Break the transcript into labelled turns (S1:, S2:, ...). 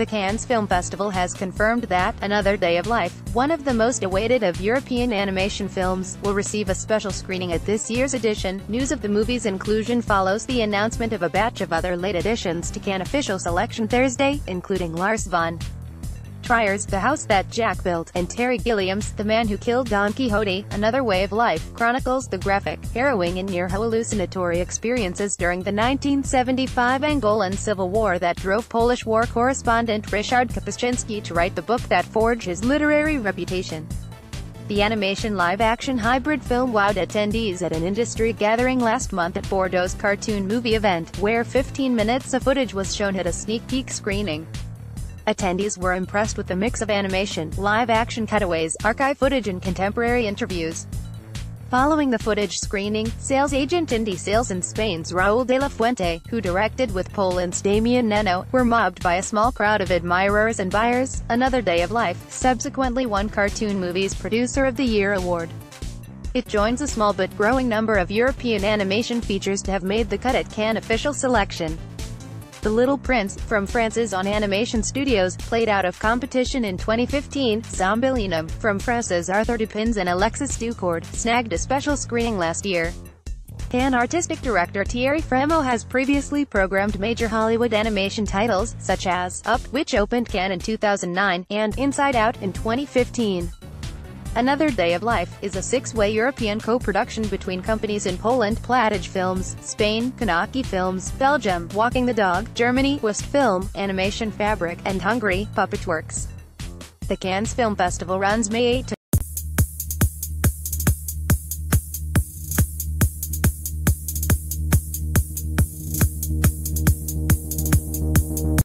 S1: The Cannes Film Festival has confirmed that Another Day of Life, one of the most awaited of European animation films, will receive a special screening at this year's edition. News of the movie's inclusion follows the announcement of a batch of other late additions to Cannes official selection Thursday, including Lars von Trier's The House That Jack Built, and Terry Gilliam's The Man Who Killed Don Quixote, Another Way of Life, chronicles the graphic, harrowing and near-hallucinatory experiences during the 1975 Angolan Civil War that drove Polish war correspondent Ryszard Kapuscinski to write the book that forged his literary reputation. The animation live-action hybrid film wowed attendees at an industry gathering last month at Bordeaux's cartoon movie event, where 15 minutes of footage was shown at a sneak peek screening. Attendees were impressed with the mix of animation, live-action cutaways, archive footage and contemporary interviews. Following the footage screening, sales agent Indie Sales in Spain's Raúl de la Fuente, who directed with Poland's Damian Nenow, were mobbed by a small crowd of admirers and buyers. Another Day of Life subsequently won Cartoon Movies Producer of the Year award. It joins a small but growing number of European animation features to have made the cut at Cannes official selection. The Little Prince, from France's On Animation Studios, played out of competition in 2015. Zombillénium, from France's Arthur de Pins and Alexis Ducord, snagged a special screening last year. Cannes artistic director Thierry Frémaux has previously programmed major Hollywood animation titles, such as Up, which opened Cannes in 2009, and Inside Out in 2015. Another Day of Life is a six-way European co-production between companies in Poland, Platige Films, Spain, Kanaki Films, Belgium, Walking the Dog, Germany, Wüste Film, Animation Fabric, and Hungary, Puppetworks. The Cannes Film Festival runs May 8 to